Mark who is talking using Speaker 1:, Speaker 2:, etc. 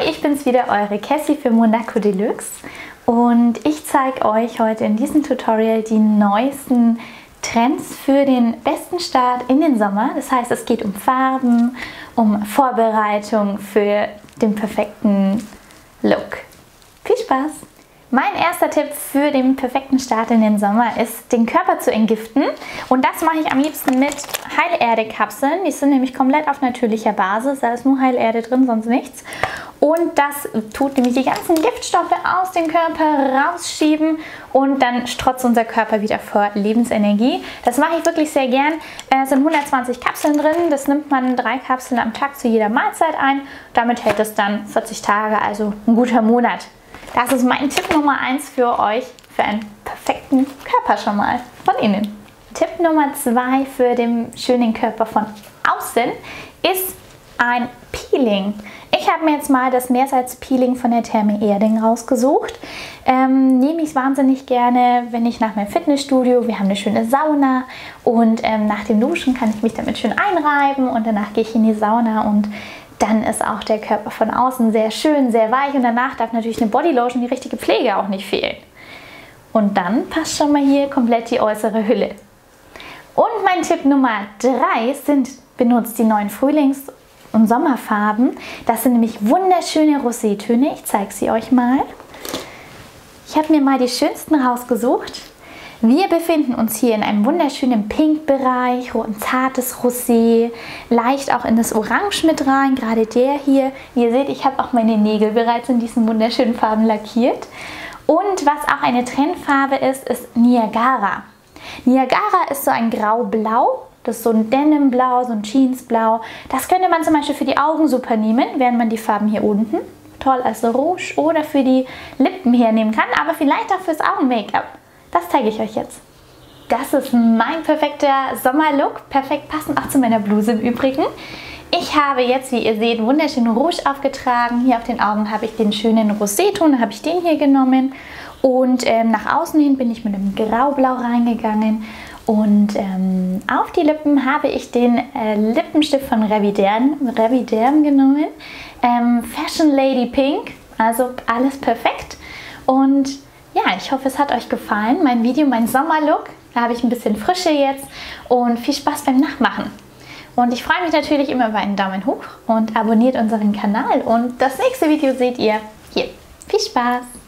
Speaker 1: Hi, ich bin's wieder, eure Cassie für Monaco Deluxe und ich zeige euch heute in diesem Tutorial die neuesten Trends für den besten Start in den Sommer. Das heißt, es geht um Farben, um Vorbereitung für den perfekten Look. Viel Spaß! Mein erster Tipp für den perfekten Start in den Sommer ist, den Körper zu entgiften. Und das mache ich am liebsten mit Heilerde-Kapseln. Die sind nämlich komplett auf natürlicher Basis. Da ist nur Heilerde drin, sonst nichts. Und das tut nämlich die ganzen Giftstoffe aus dem Körper rausschieben und dann strotzt unser Körper wieder vor Lebensenergie. Das mache ich wirklich sehr gern. Es sind 120 Kapseln drin. Das nimmt man drei Kapseln am Tag zu jeder Mahlzeit ein. Damit hält es dann 40 Tage, also ein guter Monat. Das ist mein Tipp Nummer 1 für euch für einen perfekten Körper schon mal von innen. Tipp Nummer 2 für den schönen Körper von außen ist ein Peeling. Ich habe mir jetzt mal das Meersalz-Peeling von der Therme Erding rausgesucht. Ähm, nehme ich wahnsinnig gerne, wenn ich nach meinem Fitnessstudio, wir haben eine schöne Sauna und ähm, nach dem Duschen kann ich mich damit schön einreiben und danach gehe ich in die Sauna und dann ist auch der Körper von außen sehr schön, sehr weich und danach darf natürlich eine Bodylotion, die richtige Pflege auch nicht fehlen. Und dann passt schon mal hier komplett die äußere Hülle. Und mein Tipp Nummer 3 sind, benutzt die neuen Frühlings- und Sommerfarben. Das sind nämlich wunderschöne Rosétöne. Ich zeige sie euch mal. Ich habe mir mal die schönsten rausgesucht. Wir befinden uns hier in einem wunderschönen Pink-Bereich, ein zartes Rosé, leicht auch in das Orange mit rein, gerade der hier. Ihr seht, ich habe auch meine Nägel bereits in diesen wunderschönen Farben lackiert. Und was auch eine Trendfarbe ist, ist Niagara. Niagara ist so ein grau-blau, das ist so ein Denimblau, so ein Jeansblau. Das könnte man zum Beispiel für die Augen super nehmen, während man die Farben hier unten toll als Rouge oder für die Lippen hernehmen kann, aber vielleicht auch fürs Augen-Make-up. Das zeige ich euch jetzt. Das ist mein perfekter Sommerlook, perfekt passend auch zu meiner Bluse im Übrigen. Ich habe jetzt, wie ihr seht, wunderschönen Rouge aufgetragen. Hier auf den Augen habe ich den schönen Roséton, habe ich den hier genommen. Und ähm, nach außen hin bin ich mit einem Graublau reingegangen. Und ähm, auf die Lippen habe ich den äh, Lippenstift von Reviderm, Reviderm genommen. Ähm, Fashion Lady Pink, also alles perfekt. Und ja, ich hoffe, es hat euch gefallen. Mein Video, mein Sommerlook. Da habe ich ein bisschen Frische jetzt und viel Spaß beim Nachmachen. Und ich freue mich natürlich immer über einen Daumen hoch und abonniert unseren Kanal. Und das nächste Video seht ihr hier. Viel Spaß!